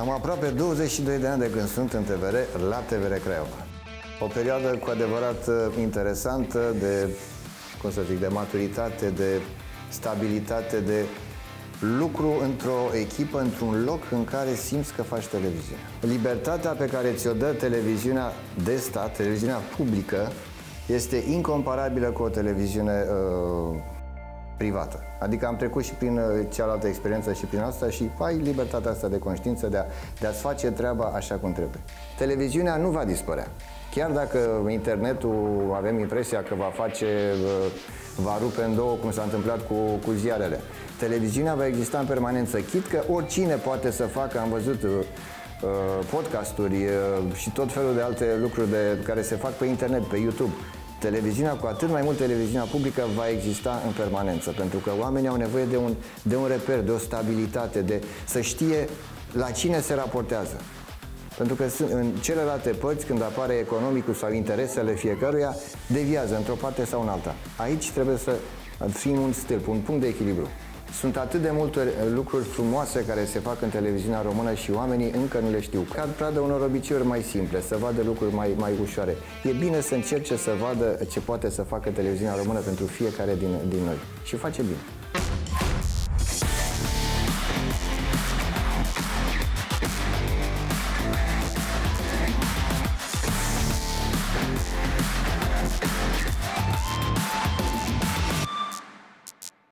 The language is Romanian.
Am aproape 22 de ani de când sunt în TVR la TVR Craiova. O perioadă cu adevărat uh, interesantă de, cum să zic, de maturitate, de stabilitate, de lucru într-o echipă, într-un loc în care simți că faci televiziune. Libertatea pe care ți-o dă televiziunea de stat, televiziunea publică, este incomparabilă cu o televiziune uh, privată. Adică am trecut și prin uh, cealaltă experiență și prin asta și ai libertatea asta de conștiință de, a, de a-ți face treaba așa cum trebuie. Televiziunea nu va dispărea. Chiar dacă internetul avem impresia că va face, uh, va rupe în două, cum s-a întâmplat cu, cu ziarele. Televiziunea va exista în permanență, chit că oricine poate să facă, am văzut uh, podcasturi și tot felul de alte lucruri de, care se fac pe internet, pe YouTube televiziunea, cu atât mai mult televiziunea publică va exista în permanență, pentru că oamenii au nevoie de un, de un reper, de o stabilitate, de să știe la cine se raportează. Pentru că în celelalte părți, când apare economicul sau interesele fiecăruia, deviază într-o parte sau în alta. Aici trebuie să fim un stâlp, un punct de echilibru. Sunt atât de multe lucruri frumoase care se fac în televiziunea română și oamenii încă nu le știu. Cad pradă unor obiceiuri mai simple, să vadă lucruri mai, mai ușoare. E bine să încerce să vadă ce poate să facă televiziunea română pentru fiecare din, din noi. Și face bine.